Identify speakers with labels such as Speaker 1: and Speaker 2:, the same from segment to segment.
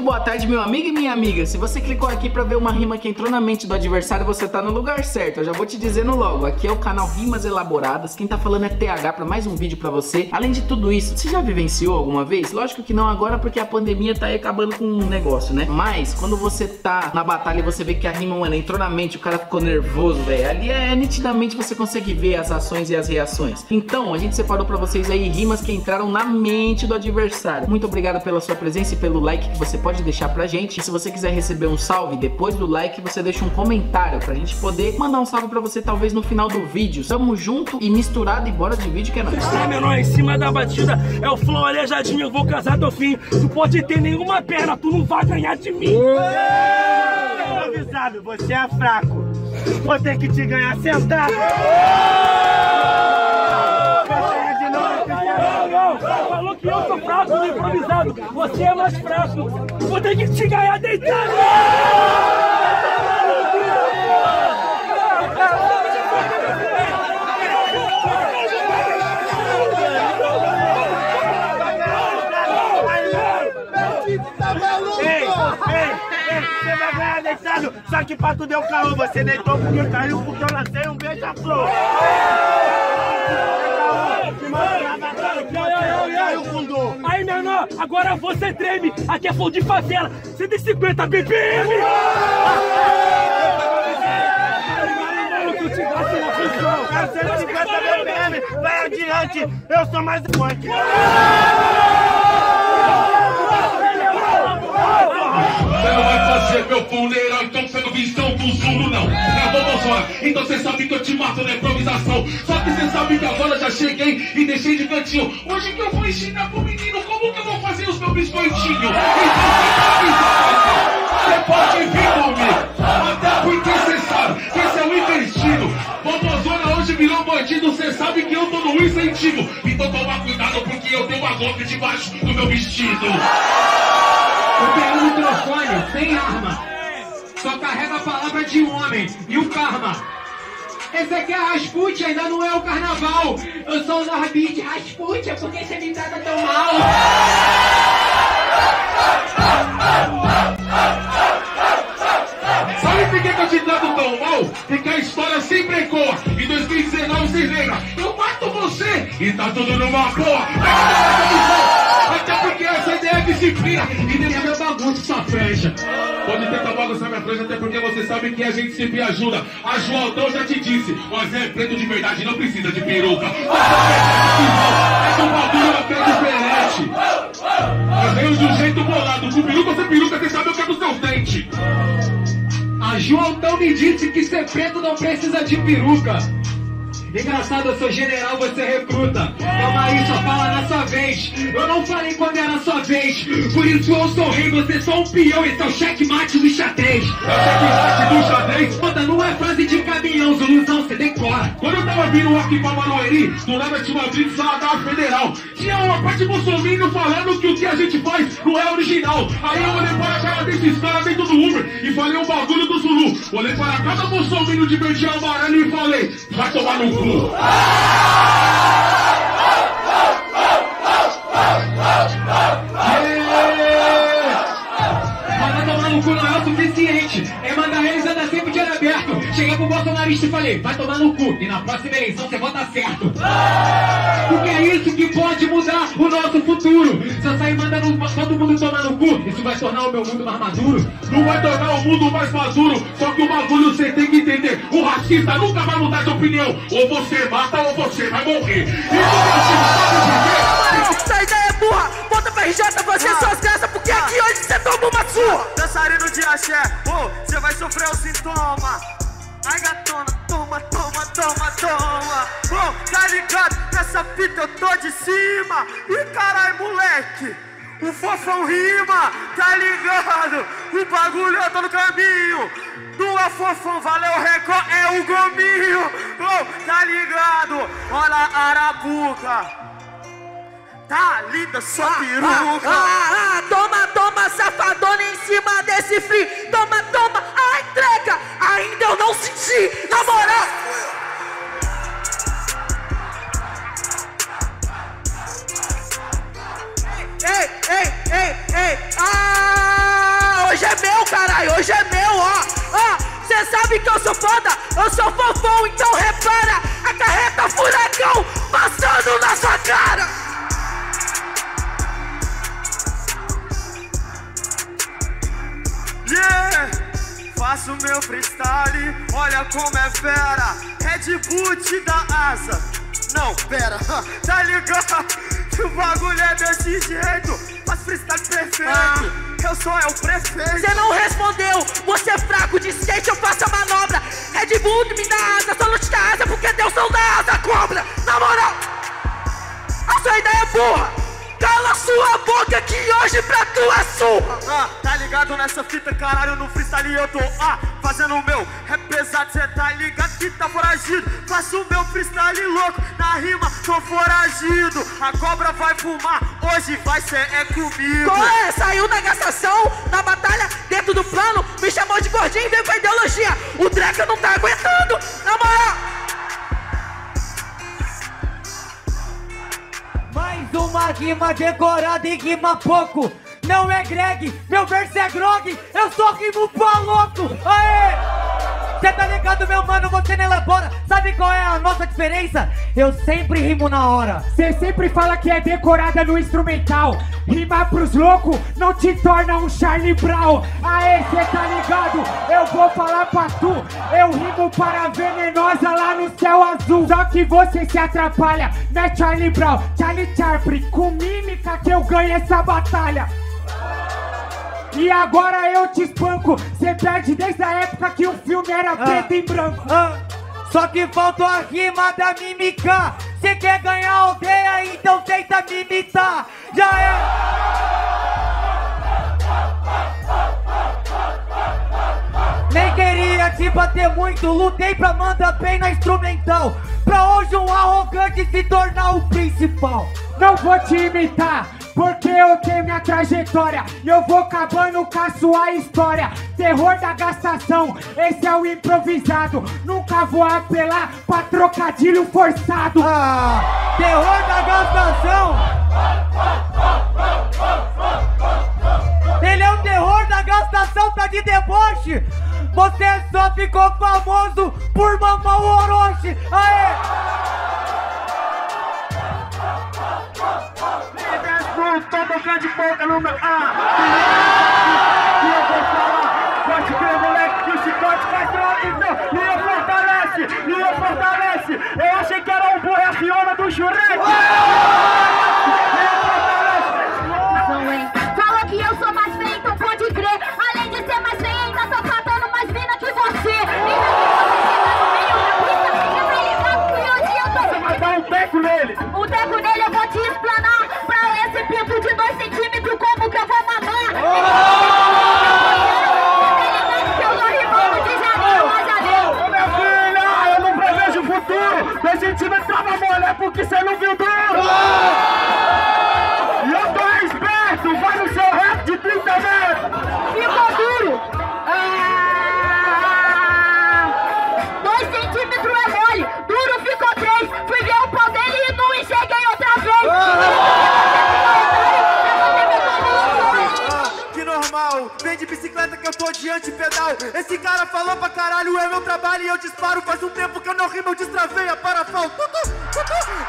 Speaker 1: muito boa tarde, meu amigo e minha amiga. Se você clicou aqui pra ver uma rima que entrou na mente do adversário, você tá no lugar certo. Eu já vou te dizendo logo. Aqui é o canal Rimas Elaboradas. Quem tá falando é TH pra mais um vídeo pra você. Além de tudo isso, você já vivenciou alguma vez? Lógico que não agora, porque a pandemia tá aí acabando com um negócio, né? Mas quando você tá na batalha e você vê que a rima, mano, entrou na mente, o cara ficou nervoso, velho. Ali é nitidamente você consegue ver as ações e as reações. Então, a gente separou pra vocês aí rimas que entraram na mente do adversário. Muito obrigado pela sua presença e pelo like que você pode deixar pra gente. E se você quiser receber um salve, depois do like você deixa um comentário pra gente poder mandar um salve pra você talvez no final do vídeo. Tamo junto e misturado e bora de vídeo que é nóis.
Speaker 2: Está menor em cima da batida, é o flow aleijadinho, eu vou casar do fim. Tu pode ter nenhuma perna, tu não vai ganhar de mim.
Speaker 3: Avisado, você é fraco. Vou ter que te ganhar sentado.
Speaker 2: Improvisado. Você é mais fraco. Vou ter que te ganhar deitado.
Speaker 3: Ei, ei, você vai ganhar deitado. Só que pra tu deu caô, você deitou porque caiu porque eu lancei um beija-flor.
Speaker 2: Agora você treme. Aqui é fogo de favela. 150 BPM. Que eu te gasto na função.
Speaker 3: Quero 150 BPM, vai adiante, eu sou mais forte.
Speaker 4: Você não vai fazer meu funeral, então você não visão do Zulu, não. É Bomozona, então você sabe que eu te mato na improvisação. Só que você sabe que agora já cheguei e deixei de cantinho. Hoje que eu vou ensinar pro menino como que eu vou fazer os meus biscoitinhos. Então você pode vir comigo, até porque você sabe que esse é o investido. Bomozona hoje virou bandido, você sabe que eu tô no incentivo. Então toma cuidado porque eu tenho uma golpe debaixo do meu vestido.
Speaker 5: Eu tenho um microfone sem arma. Só carrega a palavra de um homem e o karma. Esse aqui é Rasputin, ainda não é o carnaval. Eu sou o Norbit Rasputin, por que você me trata tão mal?
Speaker 4: Sabe por que, que eu te trato tão mal? Porque a história sempre ecoa. Em 2019 vocês lembram? Eu mato você e tá tudo numa boa. Disciplina. E deixa meu bagunço sua franja. Pode tentar bagunçar minha franja, até porque você sabe que a gente sempre ajuda. A Joaldão já te disse, mas é preto de verdade, não precisa de peruca. É que o bagulho até diferente. Mas veio de um jeito bolado. Com peruca sem peruca, você sabe o que é dos seus dentes.
Speaker 5: A então me disse que ser preto não precisa de peruca. Engraçado, eu sou general, você recruta. Calma aí, só fala na sua vez. Eu não falei quando era sua vez. Por isso eu sou rei, você é só um peão. Esse é o checkmate do xadrez.
Speaker 4: Checkmate do xadrez.
Speaker 5: Puta, não é frase de caminhão, Zuluzão, você decora.
Speaker 4: Quando eu tava vindo aqui pra Manoeli, do nada tinha uma lá da Federal. Tinha uma parte bolsominion falando que o que a gente faz não é original. Aí eu olhei para a cara desses caras dentro do Uber e falei o bagulho do Zulu. Olhei para cada bolsominion de verde amarelo e falei, vai tomar no cu.
Speaker 5: Mandar tomar no cu não é o suficiente. É mandar eles andar sempre de olho aberto. Cheguei pro bolsonarista e falei, vai tomar no cu. E na próxima eleição você vota certo. Porque é isso que pode mudar o nosso futuro. Se eu sair mandando todo mundo tomar no cu, isso vai tornar o meu mundo mais maduro.
Speaker 4: Não vai tornar o mundo mais maduro, só que o bagulho você tem que entender. O racista nunca vai mudar de opinião. Ou você mata ou você vai morrer. E o racista sabe por quê?
Speaker 6: Burra! Bota pra RJ você
Speaker 3: Ah.
Speaker 6: suas graças, porque aqui hoje você toma uma surra!
Speaker 3: Dançarino de axé, ô, você vai sofrer o sintoma. Ai gatona, toma, toma, toma, toma. Ô, tá ligado? Nessa fita eu tô de cima. Ih, carai, moleque. O fofão rima, tá ligado? O bagulho eu tô no caminho. É fofão, valeu recó, é o gominho. Ô, tá ligado? Olha a arapuca. Tá linda sua
Speaker 6: Ah,
Speaker 3: peruca.
Speaker 6: ah, ah, toma, toma, safadona em cima desse free!
Speaker 3: Freestyle, olha como é fera. Red Boot da asa. Não, pera, tá ligado? Que o bagulho é desse jeito. Faz freestyle perfeito. Eu sou é o prefeito.
Speaker 6: Você não respondeu, você é fraco de skate, eu faço a manobra. Red Bull me dá asa, só não te dá asa porque Deus não dá asa, cobra. Na moral, a sua ideia é burra. Cala sua boca que hoje pra tu é surra.
Speaker 3: Ah, tá ligado nessa fita, caralho, no freestyle eu tô ah, fazendo o meu rap pesado, cê tá ligado que tá foragido. Faço o meu freestyle louco, na rima tô foragido. A cobra vai fumar, hoje vai ser é comigo.
Speaker 6: Qual é? Saiu da gastação, na batalha, dentro do plano, me chamou de gordinho e veio com a ideologia. O Dreca não tá aguentando, na moral.
Speaker 7: Uma rima decorada e rima pouco. Não é Greg, meu verso é grog, eu só rimo pra louco. Aê! Cê tá ligado, meu mano, você não elabora. Sabe qual é a nossa diferença? Eu sempre rimo na hora.
Speaker 8: Cê sempre fala que é decorada no instrumental. Rimar pros loucos não te torna um Charlie Brown. Aê, cê tá ligado? Eu vou falar pra tu. Eu rimo para a venenosa lá no céu azul. Só que você se atrapalha, né, Charlie Brown? Charlie Chaplin, com mímica que eu ganho essa batalha. E agora eu te espanco. Cê perde desde a época que o filme era preto e branco.
Speaker 7: Ah, só que faltou a rima da mímica. Cê quer ganhar a aldeia, então tenta me imitar. Já é. Nem queria te bater muito, lutei pra mandar bem na instrumental. Pra hoje um arrogante se tornar o principal.
Speaker 8: Não vou te imitar, porque eu tenho minha trajetória. E eu vou acabando com a sua história. Terror da gastação, esse é o improvisado. Nunca vou apelar pra trocadilho forçado.
Speaker 7: Ah, terror da gastação.
Speaker 3: Antipedal. Esse cara falou pra caralho, é meu trabalho e eu disparo. Faz um tempo que eu não rimo, eu destravei a parafal.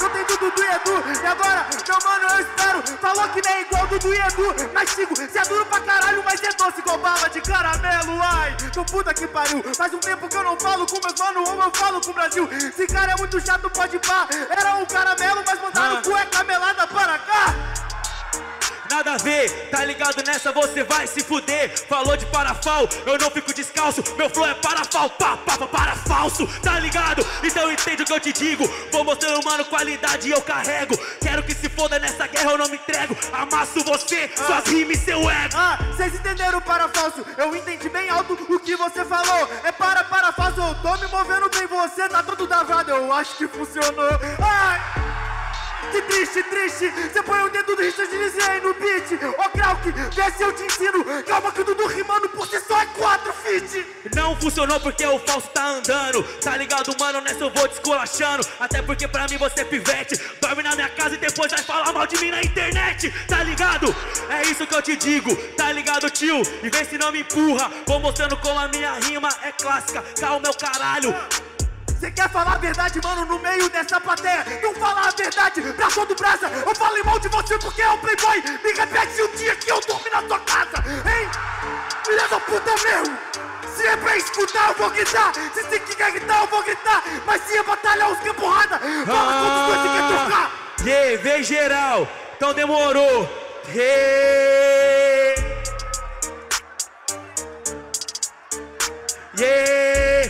Speaker 3: Não tem Dudu do Edu. E agora, meu mano, eu espero. Falou que nem é igual Dudu e Edu. Mas sigo, se é duro pra caralho, mas é doce igual bala de caramelo. Ai, tô puta que pariu. Faz um tempo que eu não falo com meus mano, ou eu falo com o Brasil. Esse cara é muito chato, pode pá. Era um caramelo, mas mandaram cueca melada para cá.
Speaker 9: Nada a ver, tá ligado nessa, você vai se fuder. Falou de parafal, eu não fico descalço. Meu flow é parafal, pá, pá, pá, para falso, tá ligado? Então entende o que eu te digo. Vou mostrando, mano, qualidade eu carrego. Quero que se foda nessa guerra, eu não me entrego. Amasso você, suas rimas e seu ego.
Speaker 3: Ah, vocês entenderam o para falso? Eu entendi bem alto o que você falou. É para para falso, eu tô me movendo bem, você tá todo davado. Eu acho que funcionou. Ai! Que triste, triste. Você põe o dedo do Richard aí no beat. Ô Krauk, vê se eu te ensino. Calma que o Dudu rimando por si só é quatro feat.
Speaker 9: Não funcionou porque o falso tá andando. Tá ligado, mano? Nessa eu vou descolachando. Até porque pra mim você é pivete. Dorme na minha casa e depois vai falar mal de mim na internet. Tá ligado? É isso que eu te digo. Tá ligado, tio? E vê se não me empurra. Vou mostrando como a minha rima é clássica. Calma, meu caralho.
Speaker 3: Você quer falar a verdade, mano, no meio dessa plateia? Não fala a verdade pra todo brasa. Eu falei mal de você porque é um playboy. Me repete o dia que eu dormi na sua casa, hein? Filha da puta mesmo. Se é pra escutar, eu vou gritar. Se você quer gritar, eu vou gritar. Mas se é batalhar, os que porrada. Fala quantos dois você quer trocar.
Speaker 9: Yeah, vem geral. Então demorou. Yeah. Yeah!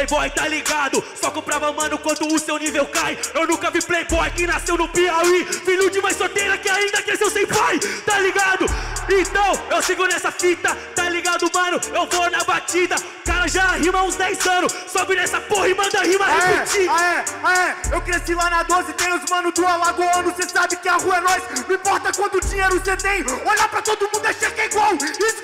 Speaker 9: Playboy, tá ligado? Só comprava mano quando o seu nível cai. Eu nunca vi playboy que nasceu no Piauí. Filho de mãe solteira que ainda cresceu sem pai, tá ligado? Então eu sigo nessa fita, tá ligado, mano? Eu vou na batida. Cara já rima uns 10 anos. Sobe nessa porra e manda rima repetir.
Speaker 3: Ah, é, ah, é, eu cresci lá na 12, tem os mano do Alagoano, cê sabe que a rua é nós, não importa quanto dinheiro cê tem, olhar pra todo mundo é cheque igual, isso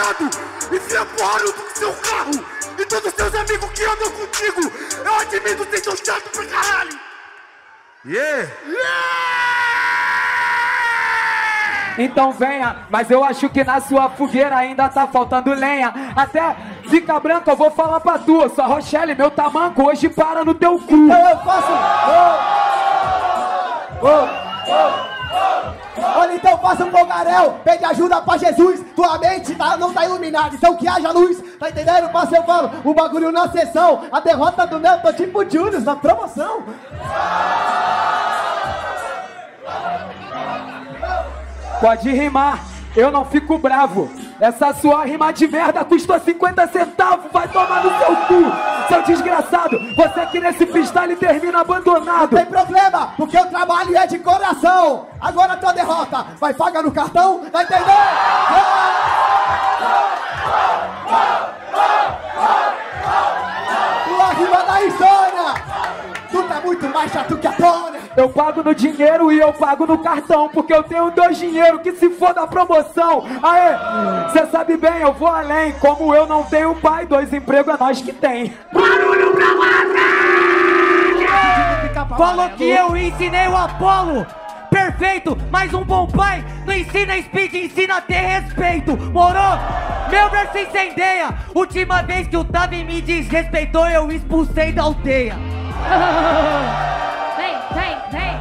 Speaker 3: seu desgraçado, enfia porra no seu carro, e todos os seus amigos que andam contigo, eu admito, vocês são chatos pra caralho.
Speaker 9: Yeah!
Speaker 7: Então venha, mas eu acho que na sua fogueira ainda tá faltando lenha. Até fica branco, eu vou falar pra tu. Sua Rochelle, meu tamanco, hoje para no teu cu.
Speaker 10: Então eu faço. Ô, ô, ô. Olha, então faça um fogaréu, pede ajuda pra Jesus. Tua mente tá, não tá iluminada, então que haja luz. Tá entendendo? Passa eu falo, o bagulho na sessão. A derrota do meu, tô tipo Juniors na promoção.
Speaker 7: Pode rimar, eu não fico bravo. Essa sua rima de merda custou 50 centavos, vai tomar no seu cu, seu desgraçado. Você que nesse freestyle termina abandonado.
Speaker 10: Não tem problema, porque o trabalho é de coração. Agora tua derrota, vai pagar no cartão, tá entendendo? Tua
Speaker 7: pago no dinheiro e eu pago no cartão, porque eu tenho dois dinheiro que se for da promoção. Aê, cê sabe bem, eu vou além. Como eu não tenho pai, dois empregos é nós que tem.
Speaker 8: Barulho pra
Speaker 7: Falou que eu ensinei o Apolo. Perfeito, mas um bom pai não ensina speed, ensina a ter respeito. Morou? Meu verso incendeia. Última vez que o Tavi me desrespeitou, eu expulsei da aldeia.
Speaker 11: Vem, vem.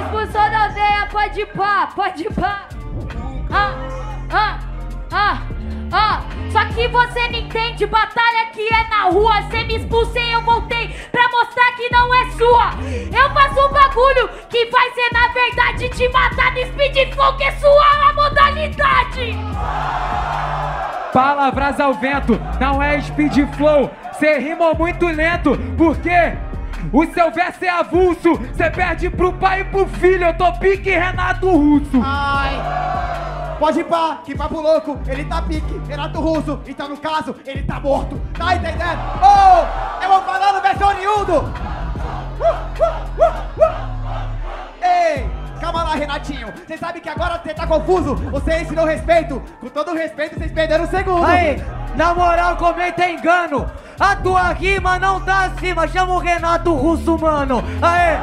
Speaker 11: Expulsou da aldeia, pode pá, pode pá. Ah, ah, ah, ah. Só que você não entende, batalha que é na rua. Cê me expulsei, eu voltei pra mostrar que não é sua. Eu faço um bagulho que vai ser na verdade te matar no speed que é sua modalidade.
Speaker 7: Palavras ao vento, não é speed flow. Cê rimou muito lento, porque o seu verso é avulso. Cê perde pro pai e pro filho. Eu tô pique Renato Russo.
Speaker 10: Pode ir pá, que papo louco, ele tá pique, Renato Russo, então no caso, ele tá morto, tá entendendo? Oh, eu vou falar no verso oriundo! Uh, uh, uh. Ei, calma lá, Renatinho, você sabe que agora você tá confuso, você ensinou respeito, com todo respeito vocês perderam o segundo.
Speaker 7: Aí, na moral, comenta engano. A tua rima não tá acima. Chama o Renato Russo, mano. Aê!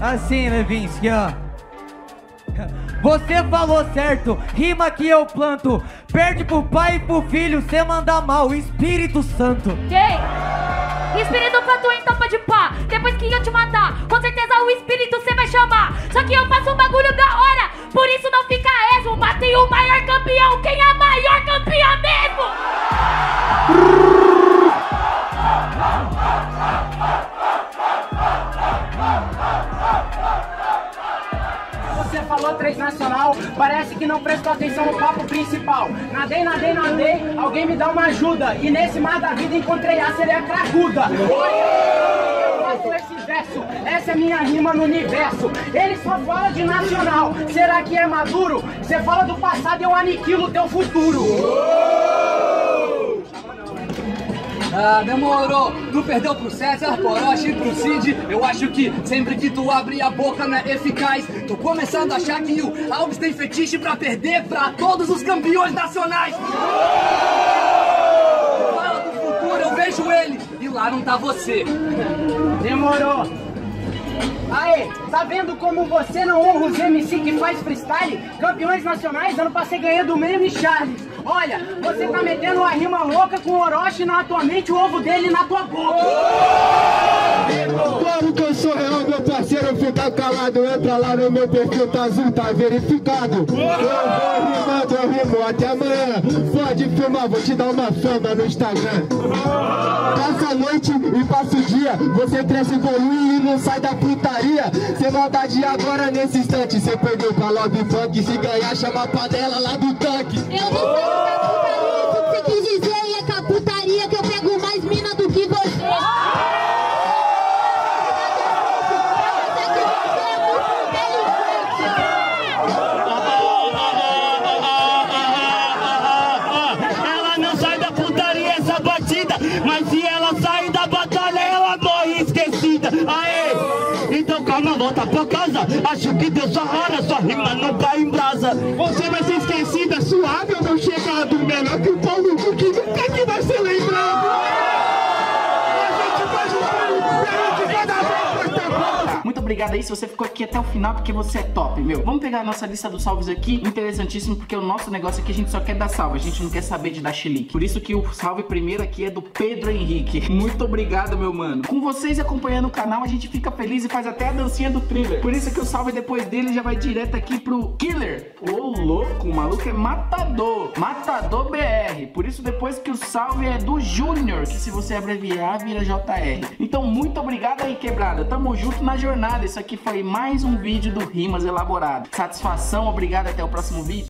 Speaker 7: Assim, Levinsky, ó. Você falou certo, rima que eu planto. Perde pro pai e pro filho, cê manda mal, Espírito Santo.
Speaker 11: Quem? Espírito pra tu então pode pá. Depois que eu te matar, com certeza o espírito você vai chamar. Só que eu faço um bagulho da hora, por isso não fica esmo. Matei o maior campeão, quem é a maior campeã mesmo?
Speaker 12: Você falou três nacional, parece que não prestou atenção no papo principal. Nadei, nadei, nadei, alguém me dá uma ajuda. E nesse mar da vida encontrei a sereia cracuda. Eu verso, essa é minha rima no universo. Ele só fala de nacional, será que é maduro? Você fala do passado, eu aniquilo teu futuro.
Speaker 13: Ah, demorou. Tu perdeu pro César, pro Orochi pro Cid. Eu acho que sempre que tu abre a boca não é eficaz. Tô começando a achar que o Alves tem fetiche pra perder pra todos os campeões nacionais. Fala do futuro, eu vejo ele. Lá não tá você.
Speaker 12: Demorou. Aê, tá vendo como você não honra os MC que faz freestyle? Campeões nacionais, ano passado ganhando o Meme Charles. Olha, você tá metendo uma rima louca com o Orochi na tua mente, o ovo dele na tua boca.
Speaker 14: Claro que eu sou real, meu parceiro, fica calado. Entra lá no meu perfil, tá azul, tá verificado. Eu vou rimando, eu rimo até amanhã. Pode filmar, vou te dar uma fama no Instagram. Passa a noite e passa o dia. Você cresce, evolui e não sai da putaria. Sem maldade agora nesse instante. Você perdeu pra Love Funk. Se ganhar, chama a panela lá do tanque.
Speaker 15: Eu não sei o que você quis dizer e é com a putaria que eu pego mais mina do que você.
Speaker 2: Pra casa. Acho que deu sua hora, sua rima não cai em brasa.
Speaker 14: Você vai ser esquecida, suave ou meu chegado. Melhor que o Paulo Cu, que nunca que vai ser lembrado. A gente faz um plano diferente cada vez mais
Speaker 1: obrigado aí se você ficou aqui até o final, porque você é top, meu. Vamos pegar a nossa lista dos salves aqui. Interessantíssimo, porque o nosso negócio aqui a gente só quer dar salve, a gente não quer saber de dar chilique. Por isso que o salve primeiro aqui é do Pedro Henrique. Muito obrigado, meu mano. Com vocês acompanhando o canal, a gente fica feliz e faz até a dancinha do thriller. Por isso que o salve depois dele já vai direto aqui pro Killer. Ô, louco, o maluco é matador. Matador BR. Por isso depois que o salve é do Júnior, que se você abreviar, vira JR. Então, muito obrigado aí, quebrada. Tamo junto na jornada. Isso aqui foi mais um vídeo do Rimas Elaborado. Satisfação, obrigado. Até o próximo vídeo.